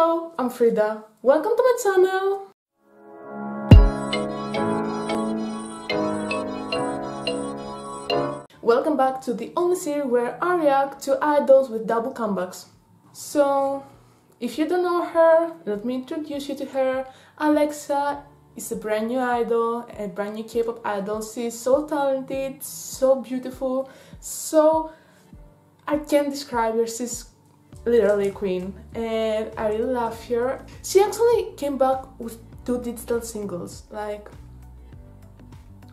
Hello, I'm Frida. Welcome to my channel. Welcome back to the only series where I react to idols with double comebacks. So, if you don't know her, let me introduce you to her. Alexa is a brand new idol, a brand new K-pop idol. She's so talented, so beautiful, so I can't describe her. She's literally queen, and I really love her. She actually came back with two digital singles. Like,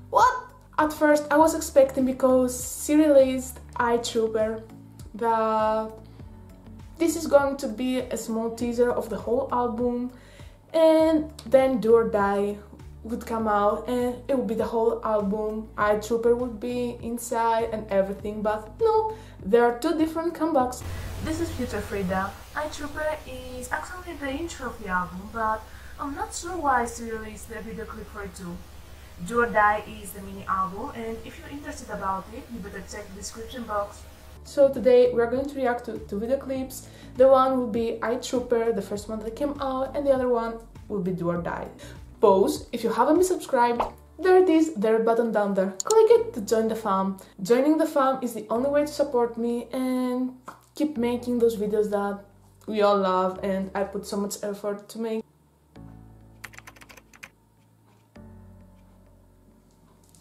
what? At first, I was expecting because she released Eye Trooper that this is going to be a small teaser of the whole album and then Do or Die would come out and it would be the whole album, Eye Trooper would be inside and everything, but no, there are two different comebacks. This is Future Frida. Eye Trooper is actually the intro of the album, but I'm not sure why she released the video clip for it too. Do or Die is the mini album and if you're interested about it, you better check the description box. So today we're going to react to two video clips. The one will be Eye Trooper, the first one that came out, and the other one will be Do or Die. Pause, if you haven't been subscribed, there it is, there button down there. Click it to join the fam. Joining the fam is the only way to support me and keep making those videos that we all love and I put so much effort to make.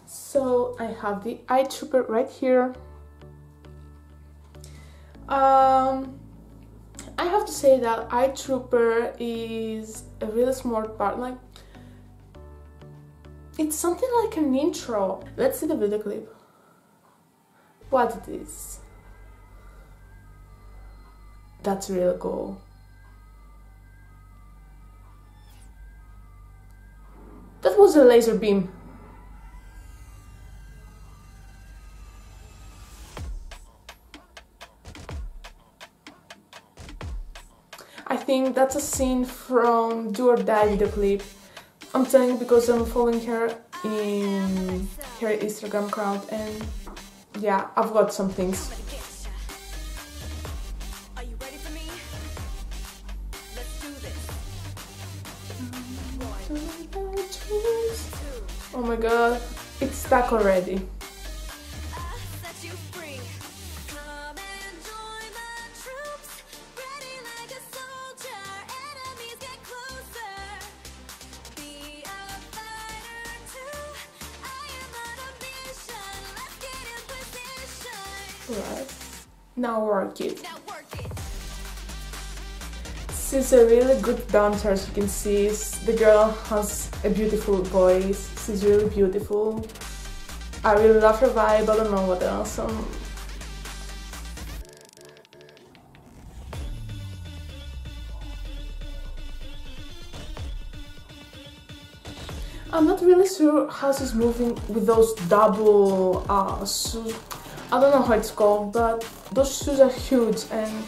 So I have the eye trooper right here. Um, I have to say that eye trooper is a really smart part. Like, it's something like an intro. Let's see the video clip. What it is. That's really cool. That was a laser beam. I think that's a scene from Do or Die video clip. I'm saying because I'm following her in her Instagram account and yeah, I've got some things. Oh my god, it's stuck already. Right. Now work it. She's a really good dancer as you can see. The girl has a beautiful voice. She's really beautiful. I really love her vibe. I don't know what else. Um, I'm not really sure how she's moving with those double uh. I don't know how it's called, but those shoes are huge and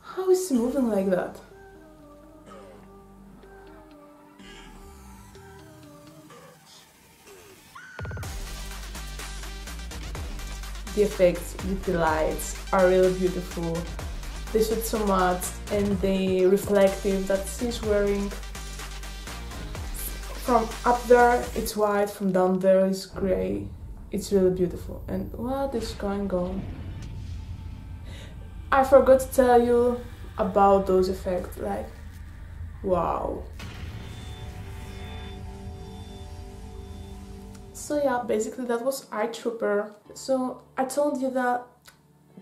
how is he moving like that? The effects with the lights are really beautiful. They shoot so much and the reflective that she's wearing from up there it's white, from down there it's grey. It's really beautiful. And what is going on? I forgot to tell you about those effects. Like, wow. So yeah, basically that was Eye Trooper. So I told you that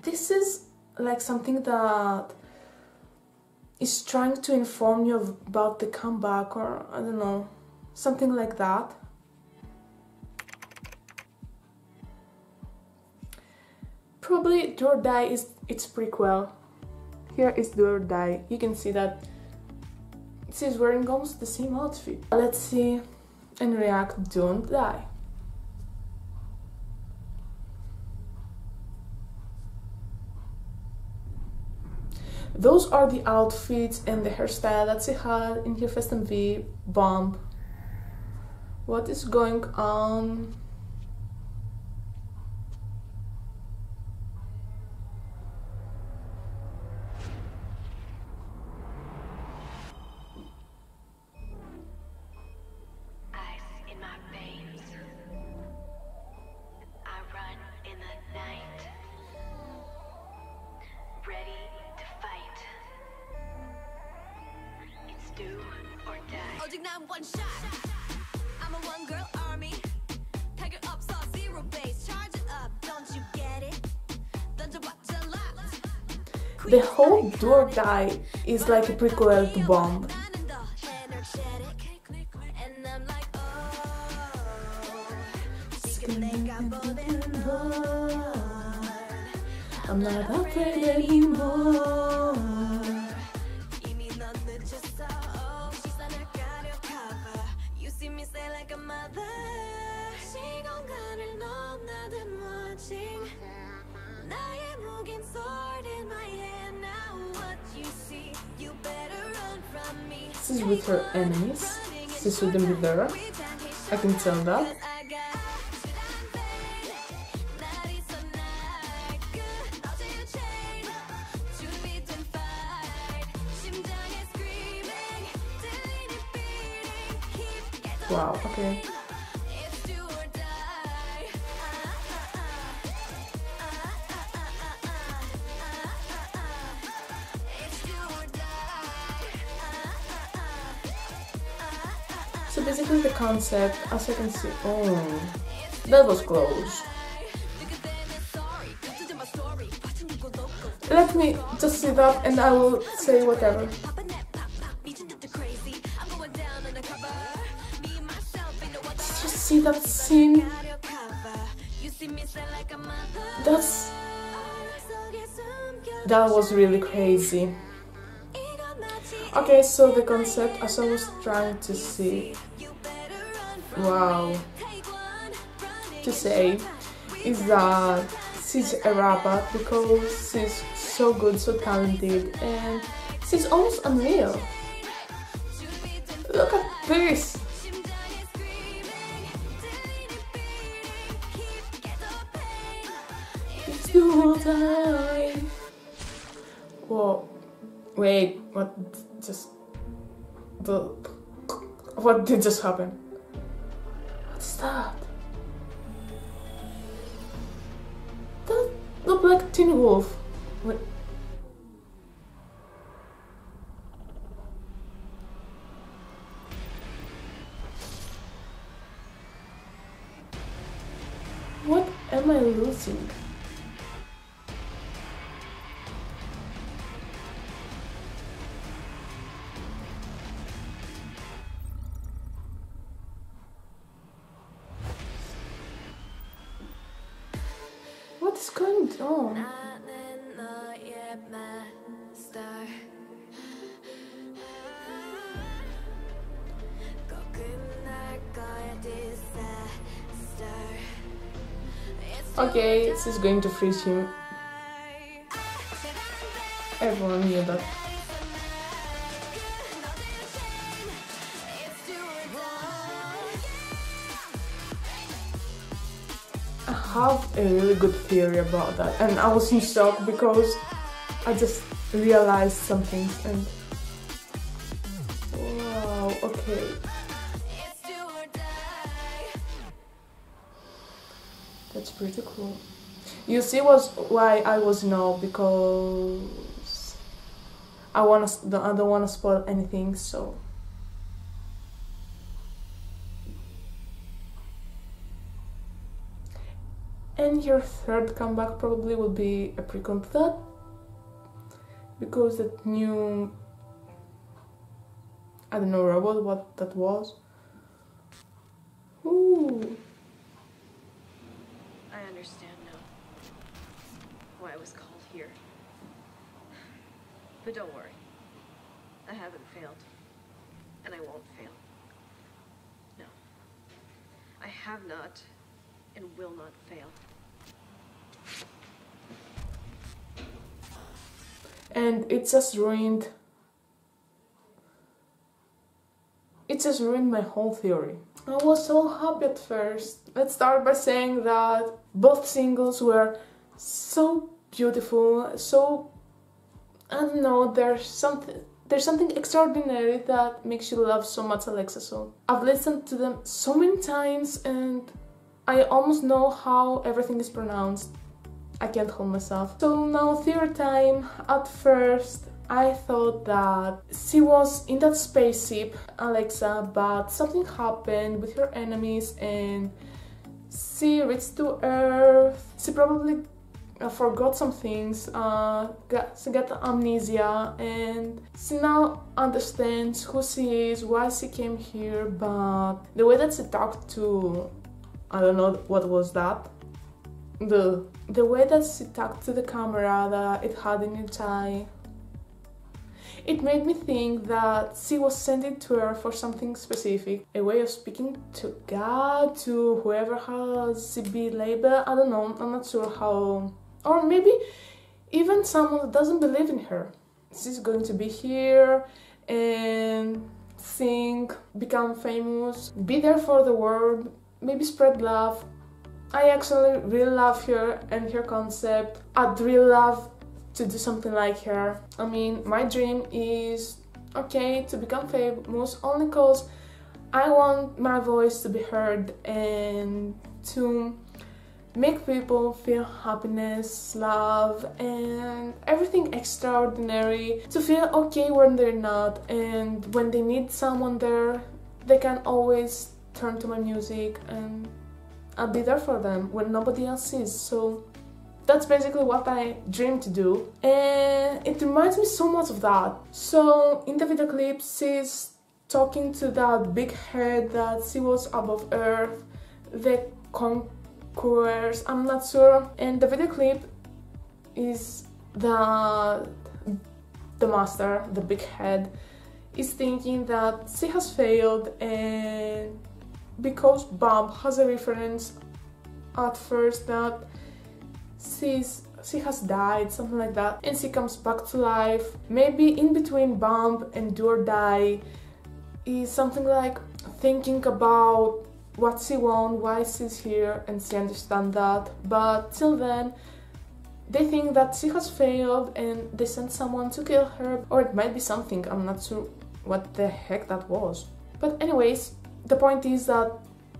this is like something that is trying to inform you about the comeback or I don't know something like that. Probably Do or Die is its prequel. Here is Do or Die. You can see that she's wearing almost the same outfit. Let's see and react Do or Die. Those are the outfits and the hairstyle that she had in her first MV, Bomb what is going on one shot. I'm a one girl army. Pack it up, saw zero base. Charge it up, don't you get it? The whole Do or Die is like a prequel to Bomb. Is with her enemies. This shouldn't be there. I can tell that. I got So basically the concept, as I can see, oh, that was close. Let me just see that and I will say whatever. Did you see that scene. That's that was really crazy. Okay, so the concept, as I was trying to see, wow, to say, is that she's a rapper because she's so good, so talented, and she's almost unreal. Look at this! Whoa, wait, what just the what did just happen? That? That looked like Teen Wolf. What am I losing? Okay, this is going to freeze him. Everyone knew that. I have a really good theory about that, and I was in shock because I just realized some things and wow, okay. Pretty cool. You see, was why I was no because I wanna. I don't wanna spoil anything. So and your third comeback probably will be a prequel to that because that new. I don't know robot what that was. Ooh. I understand now why I was called here. But don't worry. I haven't failed. And I won't fail. No. I have not and will not fail. and it just ruined it just ruined my whole theory i was so happy at first let's start by saying that both singles were so beautiful so i don't know there's something there's something extraordinary that makes you love so much alexa so i've listened to them so many times and i almost know how everything is pronounced I can't hold myself. So now theory time. At first, I thought that she was in that spaceship, Alexa, but something happened with her enemies and she reached to Earth. She probably uh, forgot some things, uh, got, got amnesia, and she now understands who she is, why she came here, but the way that she talked to, I don't know what was that, the the way that she talked to the camera that it had in its eye. It made me think that she was sending to her for something specific a way of speaking to god to whoever has zb label i don't know i'm not sure how or maybe even someone that doesn't believe in her she's going to be here and sing become famous be there for the world maybe spread love I actually really love her and her concept. I'd really love to do something like her. I mean, my dream is okay to become famous only because I want my voice to be heard and to make people feel happiness, love, and everything extraordinary. To feel okay when they're not, and when they need someone there, they can always turn to my music and I'll be there for them when nobody else is. So that's basically what I dream to do. And it reminds me so much of that. So in the video clip, she's talking to that big head that she was above Earth, the conquerors, I'm not sure. And the video clip is the the master, the big head, is thinking that she has failed and because Bomb has a reference at first that she's she has died, something like that, and she comes back to life. Maybe in between Bomb and Do or Die is something like thinking about what she wants, why she's here, and she understands that. But till then, they think that she has failed and they send someone to kill her, or it might be something, I'm not sure what the heck that was. But anyways, the point is that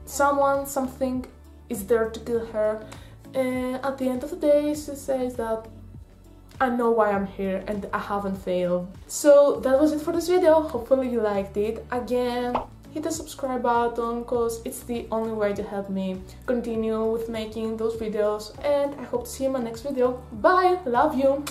someone, something is there to kill her. And at the end of the day, she says that I know why I'm here and I haven't failed. So that was it for this video. Hopefully you liked it. Again, hit the subscribe button because it's the only way to help me continue with making those videos. And I hope to see you in my next video. Bye! Love you!